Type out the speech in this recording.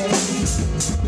day.